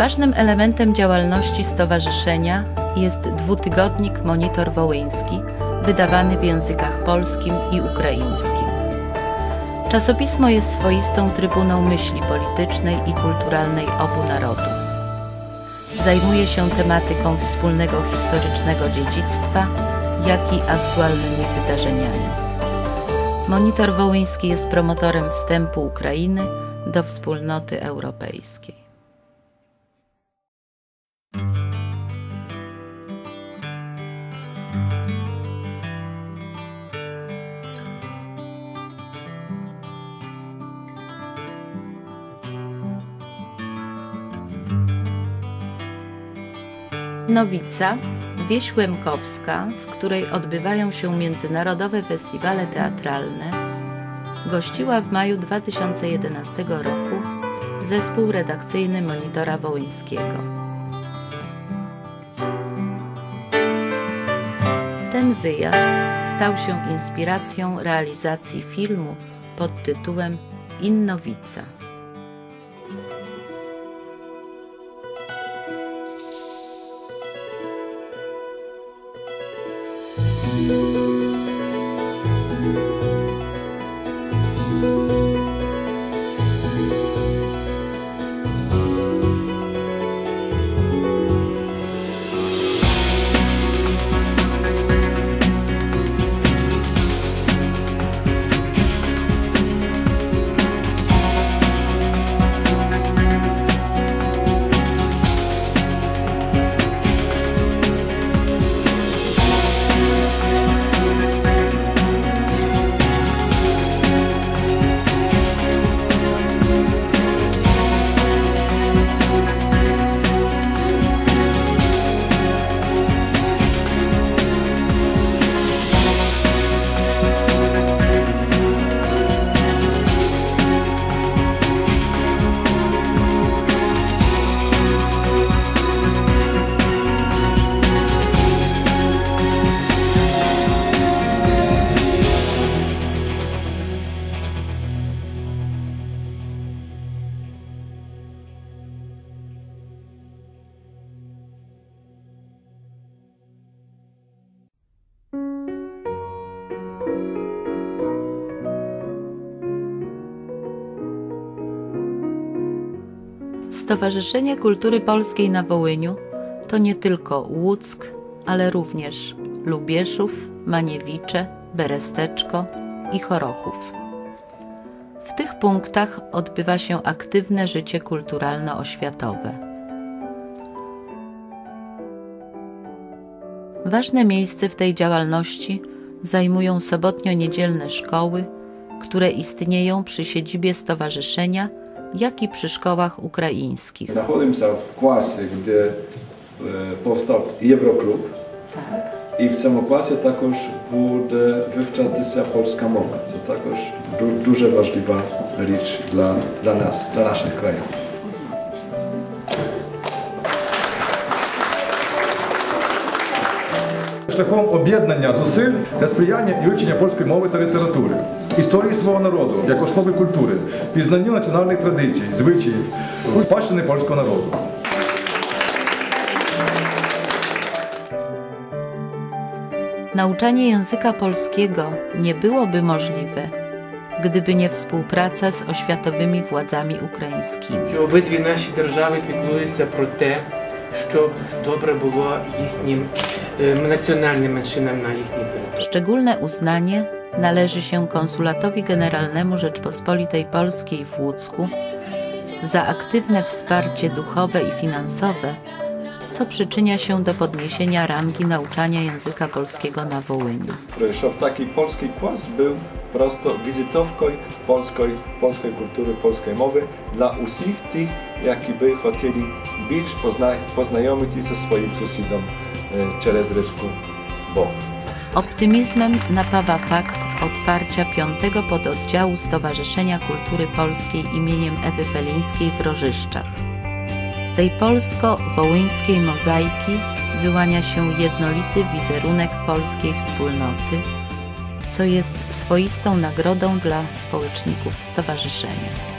Ważnym elementem działalności stowarzyszenia jest dwutygodnik Monitor Wołyński, wydawany w językach polskim i ukraińskim. Czasopismo jest swoistą trybuną myśli politycznej i kulturalnej obu narodów. Zajmuje się tematyką wspólnego historycznego dziedzictwa, jak i aktualnymi wydarzeniami. Monitor Wołyński jest promotorem wstępu Ukrainy do wspólnoty europejskiej. Nowica, wieś Łemkowska, w której odbywają się międzynarodowe festiwale teatralne, gościła w maju 2011 roku zespół redakcyjny Monitora Wołyńskiego. Ten wyjazd stał się inspiracją realizacji filmu pod tytułem Innowica. Stowarzyszenie Kultury Polskiej na Wołyniu to nie tylko Łuck, ale również Lubieszów, Maniewicze, Beresteczko i Chorochów. W tych punktach odbywa się aktywne życie kulturalno-oświatowe. Ważne miejsce w tej działalności zajmują sobotnio-niedzielne szkoły, które istnieją przy siedzibie stowarzyszenia – jak i przy szkołach ukraińskich. Nachodzimy się w klasie, gdzie e, powstał Euroklub. Tak. I w tym klasie także będzie wywczatysja polska mowa, co także du, duże ważliwa rzecz dla, dla nas, dla naszych krajów. шляхом об'єднання зусиль для сприяння і вивчення польської мови та літератури, історії свого народу як основи культури, пізнання національних традицій, звичаїв, спадщини польського народу. Nauczanie języka polskiego nie byłoby możliwe, gdyby nie współpraca z oświatowymi władzami ukraińskimi. Obydwie nasze держави піклуються про те, щоб добре було їхнім nacjonalnym menszynam na ich terytorium. Szczególne uznanie należy się Konsulatowi Generalnemu Rzeczpospolitej Polskiej w Łódzku za aktywne wsparcie duchowe i finansowe, co przyczynia się do podniesienia rangi nauczania języka polskiego na Wołyniu. Żeby taki polski kłas był prosto wizytówką polskiej, polskiej kultury, polskiej mowy dla wszystkich tych, jaki by chcieli być pozna, poznajomić ze swoim sąsiadem przez rzeczkę Boch. Optymizmem napawa fakt otwarcia piątego pododdziału Stowarzyszenia Kultury Polskiej imieniem Ewy Felińskiej w Rożyszczach. Z tej polsko-wołyńskiej mozaiki wyłania się jednolity wizerunek polskiej wspólnoty, co jest swoistą nagrodą dla społeczników stowarzyszenia.